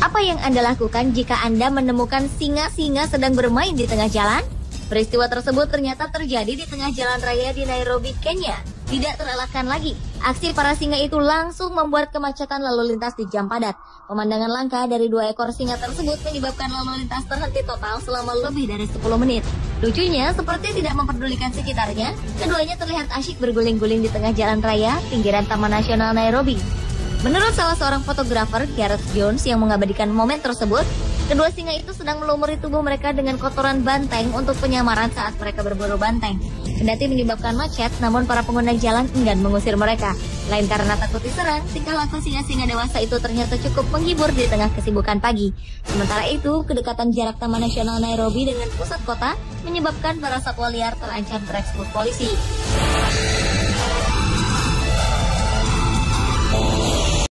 Apa yang Anda lakukan jika Anda menemukan singa-singa sedang bermain di tengah jalan? Peristiwa tersebut ternyata terjadi di tengah jalan raya di Nairobi, Kenya. Tidak terelakkan lagi, aksi para singa itu langsung membuat kemacetan lalu lintas di jam padat. Pemandangan langka dari dua ekor singa tersebut menyebabkan lalu lintas terhenti total selama lebih dari 10 menit. Lucunya, seperti tidak memperdulikan sekitarnya, keduanya terlihat asyik berguling-guling di tengah jalan raya pinggiran Taman Nasional Nairobi. Menurut salah seorang fotografer, Gareth Jones, yang mengabadikan momen tersebut, kedua singa itu sedang melumuri tubuh mereka dengan kotoran banteng untuk penyamaran saat mereka berburu banteng. Kendati menyebabkan macet, namun para pengguna jalan enggan mengusir mereka. Lain karena takut diserang, tingkah laku singa-singa dewasa itu ternyata cukup menghibur di tengah kesibukan pagi. Sementara itu, kedekatan jarak Taman Nasional Nairobi dengan pusat kota menyebabkan para satwa liar terancam terekspos polisi.